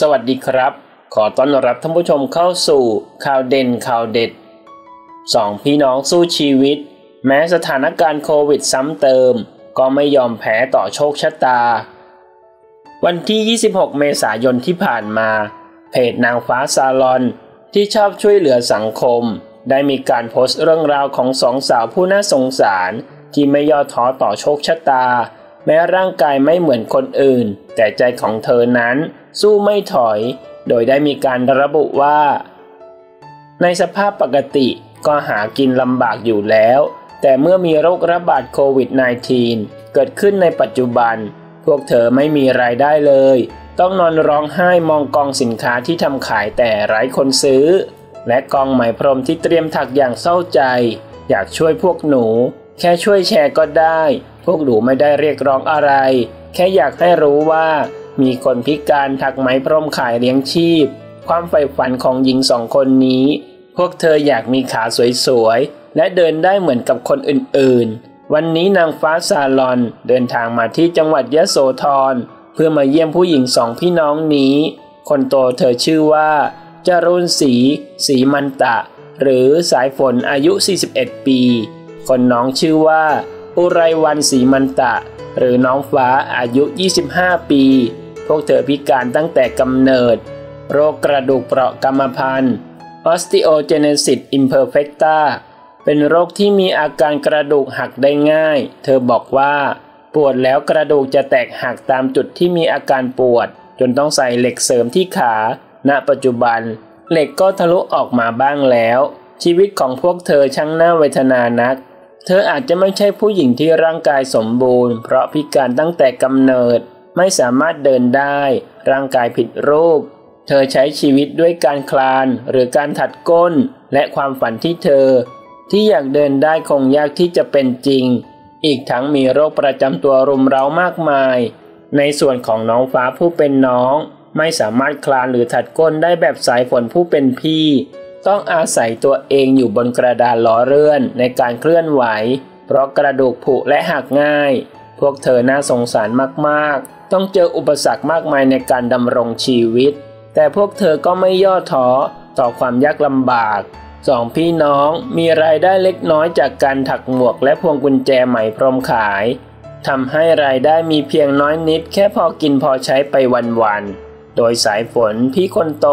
สวัสดีครับ ขอต้อนรับท่านผู้ชมเข้าสู่ข่าวเด่นข่าวเด็ดสองพี่น้องสู้ชีวิต แม้สถานการณ์โควิดซ้ำเติม ก็ไม่ยอมแพ้ต่อโชคชะตา วันที่ 26 เมษายนที่ผ่านมา เพจนางฟ้าซาลอนที่ชอบช่วยเหลือสังคม ได้มีการโพสต์เรื่องราวของสองสาวผู้น่าสงสาร ที่ไม่ย่อท้อต่อโชคชะตา แม้ร่างกายไม่เหมือนคนอื่น แต่ใจของเธอนั้นสู้ไม่ถอย โดยได้มีการระบุว่า ในสภาพปกติก็หากินลำบากอยู่แล้ว แต่เมื่อมีโรคระบาดโควิด -19 เกิดขึ้นในปัจจุบัน พวกเธอไม่มีรายได้เลย ต้องนอนร้องไห้มองกองสินค้าที่ทำขายแต่ไร้คนซื้อ และกองไหมพรมที่เตรียมถักอย่างเศร้าใจ อยากช่วยพวกหนู แค่ช่วยแชร์ก็ได้ พวกหนูไม่ได้เรียกร้องอะไร แค่อยากให้รู้ว่ามีคนพิการถักไหมพรมขายเลี้ยงชีพ ความใฝ่ฝันของหญิงสองคนนี้ พวกเธออยากมีขาสวยๆ และเดินได้เหมือนกับคนอื่นๆ วันนี้นางฟ้าซาลอนเดินทางมาที่จังหวัดยะโสธรเพื่อมาเยี่ยมผู้หญิงสองพี่น้องนี้ คนโตเธอชื่อว่าจารุณศรีศรีมันตะ หรือสายฝนอายุ 41 ปี คนน้องชื่อว่า อุไรวันศรีมันตะ หรือน้องฟ้าอายุ 25 ปี พวกเธอพิการตั้งแต่กำเนิด โรคกระดูกเปราะกรรมพันธุ์ osteogenesis imperfecta เป็นโรคที่มีอาการกระดูกหักได้ง่าย เธอบอกว่า ปวดแล้วกระดูกจะแตกหักตามจุดที่มีอาการปวด จนต้องใส่เหล็กเสริมที่ขา ณ ปัจจุบัน เหล็กก็ทะลุออกมาบ้างแล้ว ชีวิตของพวกเธอช่างน่าเวทนานัก เธออาจจะไม่ใช่ผู้หญิงที่ร่างกายสมบูรณ์ เพราะพิการตั้งแต่กำเนิด ไม่สามารถเดินได้ ร่างกายผิดรูป เธอใช้ชีวิตด้วยการคลานหรือการถัดก้น และความฝันที่เธอ ที่อยากเดินได้คงยากที่จะเป็นจริง อีกทั้งมีโรคประจำตัวรุมเร้ามากมาย ในส่วนของน้องฟ้าผู้เป็นน้อง ไม่สามารถคลานหรือถัดก้นได้แบบสายฝนผู้เป็นพี่ ต้องอาศัยตัวเองอยู่บนกระดานล้อเลื่อนในการเคลื่อนไหว เพราะกระดูกผุและหักง่าย พวกเธอน่าสงสารมากๆ ต้องเจออุปสรรคมากมายในการดำรงชีวิต แต่พวกเธอก็ไม่ย่อท้อต่อความยากลำบากสองพี่น้องมีรายได้เล็กน้อยจากการถักหมวกและพวงกุญแจไหมพรมขายทำให้รายได้มีเพียงน้อยนิดแค่พอกินพอใช้ไปวันๆ โดยสายฝนพี่คนโต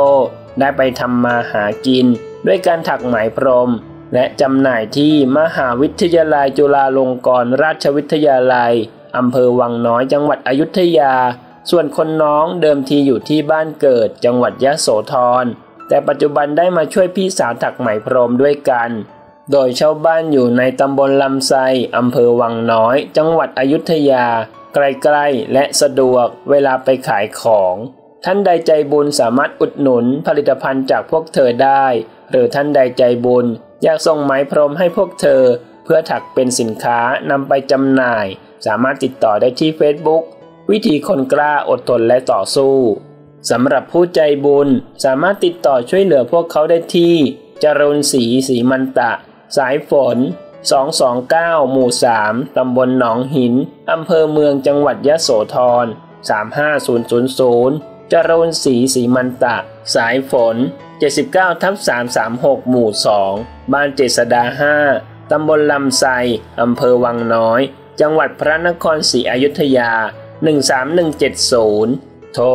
ได้ไปทำมาหากิน ด้วยการถักไหมพรม และจำหน่ายที่มหาวิทยาลัยจุฬาลงกรณราชวิทยาลัยอำเภอวังน้อยจังหวัดอยุธยา ส่วนคนน้องเดิมทีอยู่ที่บ้านเกิดจังหวัดยะโสธร แต่ปัจจุบันได้มาช่วยพี่สาวถักไหมพรมด้วยกัน โดยชาวบ้านอยู่ในตำบลลำไซอำเภอวังน้อย จังหวัดอยุธยา ใกล้ๆและสะดวกเวลาไปขายของ ท่านใดใจบุญสามารถอุดหนุนผลิตภัณฑ์จากพวกเธอได้ หรือท่านใดใจบุญ อยากส่งไหมพรมให้พวกเธอ เพื่อถักเป็นสินค้านำไปจำหน่าย สามารถติดต่อได้ที่ Facebook วิธีคนกล้าอดทนและต่อสู้สำหรับผู้ใจบุญสามารถติดต่อช่วยเหลือพวกเขาได้ที่ จรุนศรีศรีมันตะ สายฝน 229 หมู่ 3 ตำบลหนองหิน อำเภอเมืองจังหวัดยะโสธร 35000 จรุนศรีศรีมันตะ สายฝน 79ทับ336 หมู่ 2 บ้านเจษดา 5 ตำบลลำไซอำเภอวังน้อย จังหวัดพระนครศรีอยุธยา 13170 โทร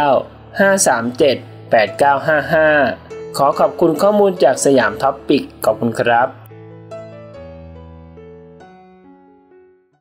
089 537 8955 ขอขอบคุณข้อมูลจากสยามท็อปปิก ขอบคุณครับ